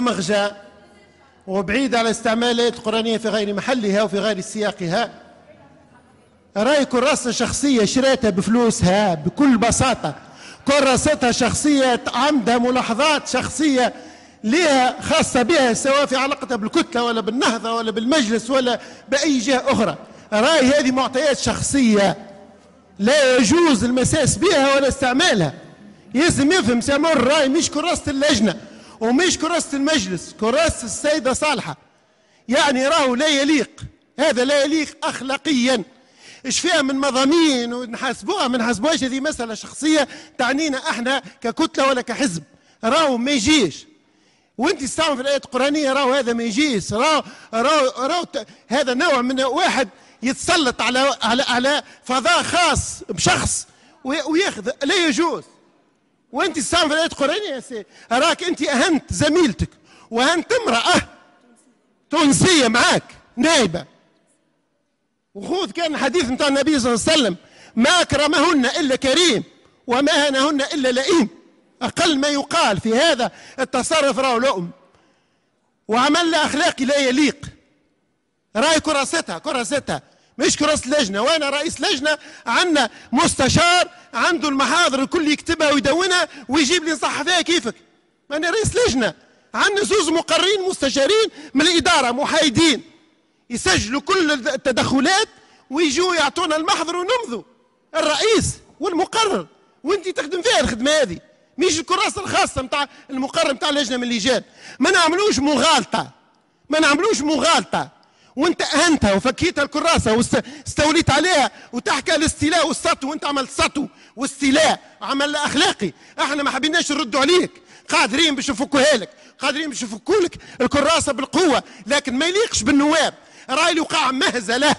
مدمغجة وبعيدة على استعمال الآيات القرآنية في غير محلها وفي غير سياقها. راي كراسة شخصية شريتها بفلوسها بكل بساطة. كراستها شخصية عندها ملاحظات شخصية لها خاصة بها سواء في علاقتها بالكتلة ولا بالنهضة ولا بالمجلس ولا بأي جهة أخرى. رأي هذه معطيات شخصية لا يجوز المساس بها ولا استعمالها. يلزم يفهم سامور راي مش كراسة اللجنة. ومش كراسة المجلس كراسة السيدة صالحة. يعني راهو لا يليق هذا لا يليق أخلاقيا. إيش فيها من مضامين ونحاسبوها؟ ما نحاسبوهاش هذه مسألة شخصية تعنينا إحنا ككتلة ولا كحزب. راهو ما يجيش. وأنت تستعمل في الآيات القرآنية راهو هذا ما يجيش. راهو راهو راهو هذا نوع من واحد يتسلط على على على فضاء خاص بشخص وياخذ لا يجوز. وانت تستعمل في القرآنية يا سي. راك انت اهنت زميلتك واهنت امرأة تونسية معاك نايبة. وخذ كان الحديث نتاع النبي صلى الله عليه وسلم ما أكرمهن إلا كريم وما هنهن إلا لئيم. أقل ما يقال في هذا التصرف راهو لؤم. وعمل أخلاقي لا يليق. راي كراستها كراستها مش كراسة لجنة. وأنا رئيس لجنة؟ عندنا مستشار عنده المحاضر الكل يكتبها ويدونها ويجيب لي نصح فيها. كيفك؟ أنا رئيس لجنة. عندنا زوز مقررين مستشارين من الإدارة محايدين. يسجلوا كل التدخلات ويجوا يعطونا المحضر ونمضوا. الرئيس والمقرر. وانت تخدم فيها الخدمة هذه. مش الكراسه الخاصة نتاع المقرر نتاع اللجنة من اللجان. ما نعملوش مغالطة. ما نعملوش مغالطة. وانت اهنتها وفكيتها الكراسة واستوليت عليها وتحكى الاستيلاء والسطو وانت عملت سطو واستيلاء عمل أخلاقي. إحنا ما حبيناش نردوا عليك. قادرين باش نفكوها لك. قادرين باش يفكوا لك الكراسة بالقوة لكن ما يليقش بالنواب. راي اللي وقع مهزله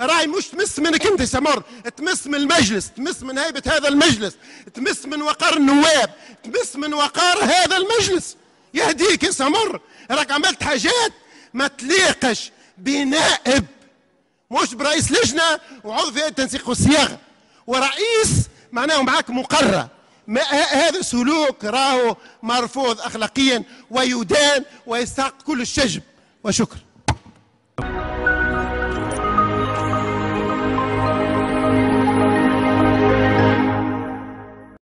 راي مش تمس منك انت سمر. تمس من المجلس. تمس من هيبة هذا المجلس. تمس من وقار النواب. تمس من وقار هذا المجلس. يهديك يا سمر. راك عملت حاجات ما تليقش. بنائب. مش برئيس لجنة وعضو في التنسيق والصياغة. ورئيس معناه معاك مقرر. ما هذا سلوك راهو مرفوض اخلاقيا ويدان ويستحق كل الشجب. وشكرا.